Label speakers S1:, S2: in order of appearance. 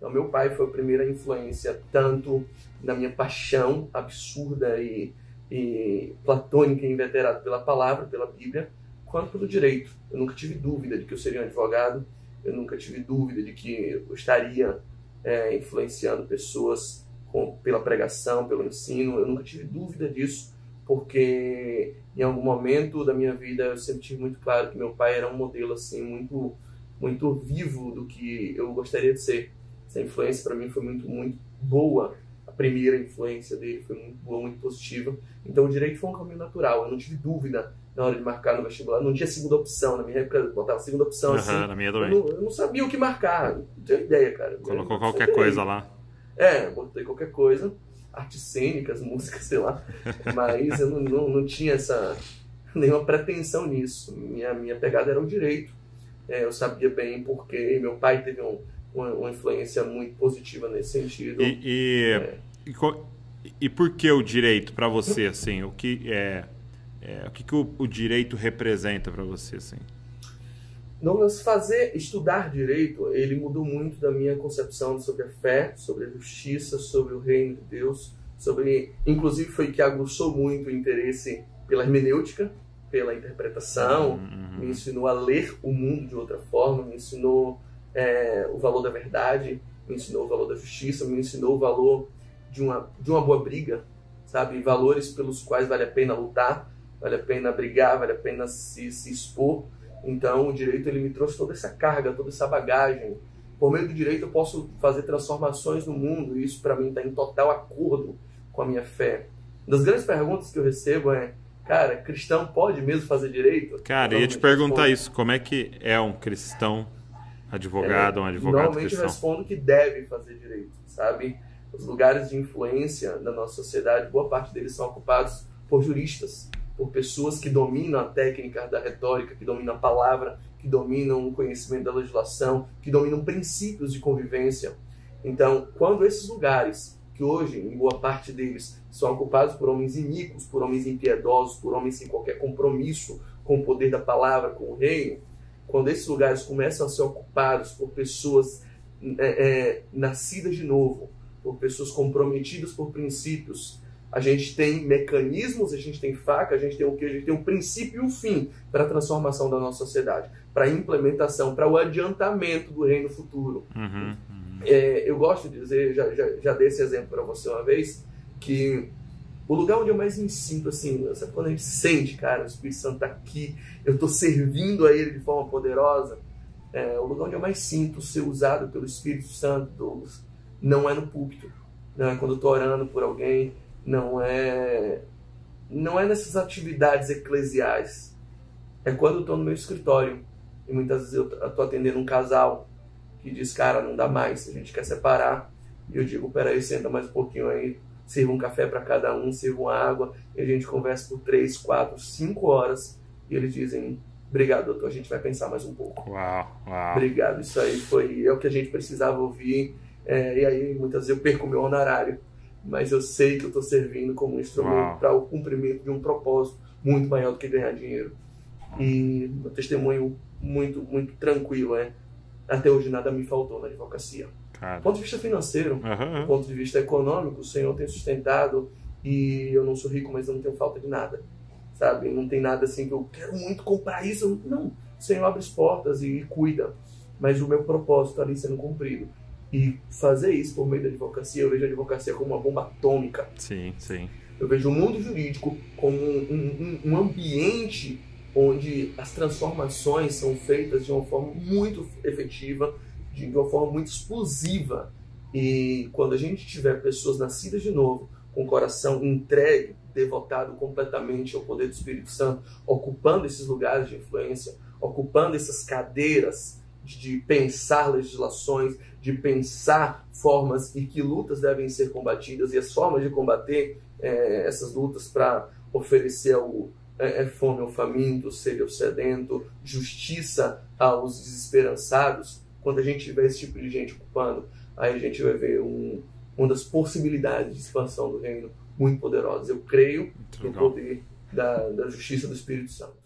S1: Então, meu pai foi a primeira influência, tanto na minha paixão absurda e, e platônica inveterada pela palavra, pela Bíblia, quanto pelo direito. Eu nunca tive dúvida de que eu seria um advogado, eu nunca tive dúvida de que eu estaria é, influenciando pessoas com, pela pregação, pelo ensino, eu nunca tive dúvida disso, porque em algum momento da minha vida eu sempre tive muito claro que meu pai era um modelo assim muito muito vivo do que eu gostaria de ser. Essa influência para mim foi muito muito boa. A primeira influência dele foi muito boa, muito positiva. Então o direito foi um caminho natural. Eu não tive dúvida na hora de marcar no vestibular. Não tinha segunda opção. Na minha época eu botava segunda opção
S2: Aham,
S1: assim.
S2: na minha
S1: Eu não, eu não sabia o que marcar. Não tinha ideia, cara.
S2: Colocou qualquer coisa lá.
S1: É, botei qualquer coisa, artes cênicas, música, sei lá, mas eu não, não, não tinha essa nenhuma pretensão nisso. Minha, minha pegada era o direito. É, eu sabia bem porque meu pai teve um- uma, uma influência muito positiva nesse sentido.
S2: E, e,
S1: É.
S2: e, e por que o direito para você, assim? O que é, é, o que, que o, o direito representa para você, assim?
S1: Douglas, fazer, estudar direito, ele mudou muito da minha concepção sobre a fé, sobre a justiça, sobre o reino de Deus, sobre, inclusive foi que aguçou muito o interesse pela hermenêutica, pela interpretação,
S2: Uhum.
S1: me ensinou a ler o mundo de outra forma, me ensinou é, o valor da verdade, me ensinou o valor da justiça, me ensinou o valor de uma, de uma boa briga, sabe? Valores pelos quais vale a pena lutar, vale a pena brigar, vale a pena se, se expor. Então, o direito ele me trouxe toda essa carga, toda essa bagagem. Por meio do direito, eu posso fazer transformações no mundo, e isso para mim está em total acordo com a minha fé. Uma das grandes perguntas que eu recebo é: cara, cristão pode mesmo fazer direito?
S2: Cara, eu ia te
S1: Normalmente
S2: perguntar isso. Como é que é um cristão advogado, um advogado
S1: Normalmente
S2: cristão?
S1: respondo que deve fazer direito, sabe? Os lugares de influência da nossa sociedade, boa parte deles são ocupados por juristas, por pessoas que dominam a técnica da retórica, que dominam a palavra, que dominam o conhecimento da legislação, que dominam princípios de convivência. Então, quando esses lugares, que hoje, em boa parte deles, são ocupados por homens iníquos, por homens impiedosos, por homens sem qualquer compromisso com o poder da palavra, com o reino, quando esses lugares começam a ser ocupados por pessoas é, é, nascidas de novo, por pessoas comprometidas por princípios, a gente tem mecanismos, a gente tem faca, a gente tem o que? A gente tem um princípio e um fim para a transformação da nossa sociedade, para a implementação, para o adiantamento do reino futuro.
S2: Uhum, uhum.
S1: É, eu gosto de dizer, já, já, já dei esse exemplo para você uma vez, que o lugar onde eu mais me sinto, assim, sabe quando a gente sente, cara, o Espírito Santo tá aqui, eu tô servindo a Ele de forma poderosa, é, o lugar onde eu mais sinto ser usado pelo Espírito Santo, não é no púlpito, não é quando eu tô orando por alguém, não é, não é nessas atividades eclesiais, é quando eu tô no meu escritório, e muitas vezes eu tô atendendo um casal, que diz, cara, não dá mais, a gente quer separar. E eu digo, peraí, senta mais um pouquinho aí, sirva um café para cada um, sirva uma água, e a gente conversa por três, quatro, cinco horas, e eles dizem, obrigado, doutor, a gente vai pensar mais um pouco.
S2: Uau, uau.
S1: Obrigado, isso aí foi é o que a gente precisava ouvir, é, e aí muitas vezes eu perco meu honorário, mas eu sei que eu estou servindo como um instrumento para o cumprimento de um propósito muito maior do que ganhar dinheiro. E meu testemunho muito, muito tranquilo é, até hoje nada me faltou na advocacia.
S2: Cara.
S1: Do ponto de vista financeiro,
S2: Aham,
S1: do ponto de vista econômico, o Senhor tem sustentado e eu não sou rico, mas eu não tenho falta de nada. Sabe? Não tem nada assim que eu quero muito comprar isso. Não. O Senhor abre as portas e cuida. Mas o meu propósito está ali sendo cumprido. E fazer isso por meio da advocacia, eu vejo a advocacia como uma bomba atômica.
S2: Sim, sim.
S1: Eu vejo o mundo jurídico como um, um, um ambiente onde as transformações são feitas de uma forma muito efetiva, de uma forma muito explosiva. E quando a gente tiver pessoas nascidas de novo, com o coração entregue, devotado completamente ao poder do Espírito Santo, ocupando esses lugares de influência, ocupando essas cadeiras de, pensar legislações, de pensar formas e que lutas devem ser combatidas e as formas de combater eh, essas lutas para oferecer ao, é, é fome ao faminto, sede ao sedento, justiça aos desesperançados, quando a gente tiver esse tipo de gente ocupando, aí a gente vai ver um, uma das possibilidades de expansão do reino muito poderosas. Eu creio no poder da, da justiça do Espírito Santo.